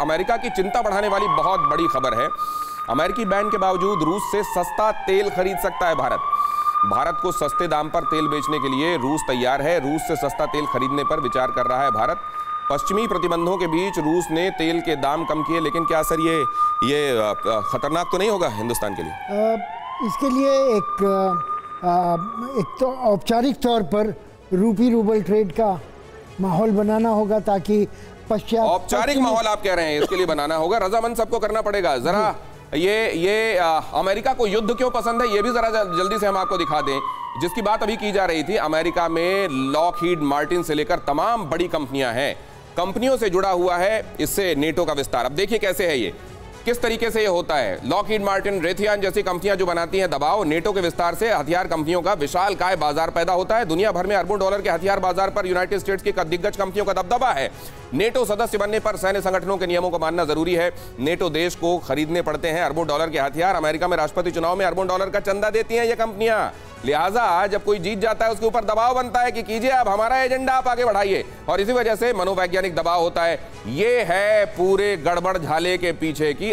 America की चिंता बढ़ाने वाली बहुत बड़ी खबर है। अमेरिकी बैन के बावजूद रूस से सस्ता तेल खरीद सकता है भारत। भारत को सस्ते दाम पर तेल बेचने के लिए रूस तैयार है। रूस से सस्ता तेल खरीदने पर विचार कर रहा है भारत। पश्चिमी प्रतिबंधों के बीच रूस ने तेल के दाम कम किए, लेकिन क्या सर ये ये खतरनाक तो नहीं होगा हिंदुस्तान के लिए? इसके लिए एक एक तो औपचारिक तौर पर रूपी रूबल ट्रेड का माहौल बनाना होगा ताकि पश्चात औपचारिक माहौल आप कह रहे हैं इसके लिए बनाना होगा। रजामंद सबको करना पड़ेगा। जरा ये ये आ, अमेरिका को युद्ध क्यों पसंद है ये भी जरा जल्दी से हम आपको दिखा दें। जिसकी बात अभी की जा रही थी अमेरिका में लॉक हीड मार्टिन से लेकर तमाम बड़ी कंपनियाँ हैं। कंपनियों से जुड़ा हुआ है इससे नेटो का विस्तार। अब देखिए कैसे है ये। किस तरीके से ये होता है? लॉकहीड मार्टिन रेथियान जैसी कंपनियाँ जो बनाती हैं दबाव नेटो के विस्तार से हथियार कंपनियों का विशाल काय बाज़ार पैदा होता है। दुनिया भर में अरबों डॉलर के हथियार बाज़ार पर यूनाइटेड स्टेट्स की दिग्गज कंपनियों का दबदबा है। नेटो सदस्य बनने पर सैन्य संगठनों के नियमों को मानना ज़रूरी है। नेटो देश को खरीदने पड़ते हैं अरबों डॉलर के हथियार। अमेरिका में राष्ट्रपति चुनाव में अरबों डॉलर का चंदा देती हैं ये कंपनियाँ। लिहाजा जब कोई जीत जाता है, उसके ऊपर दबाव बनता है कि कीजिए अब हमारा एजेंडा आप आगे बढ़ाइए। और इसी वजह से मनोवैज्ञानिक दबाव होता है। ये है पूरे गड़बड़ झाले के पीछे की